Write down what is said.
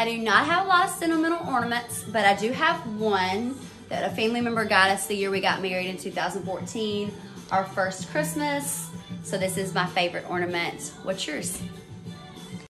I do not have a lot of sentimental ornaments, but I do have one that a family member got us the year we got married in 2014, our first Christmas. So this is my favorite ornament. What's yours?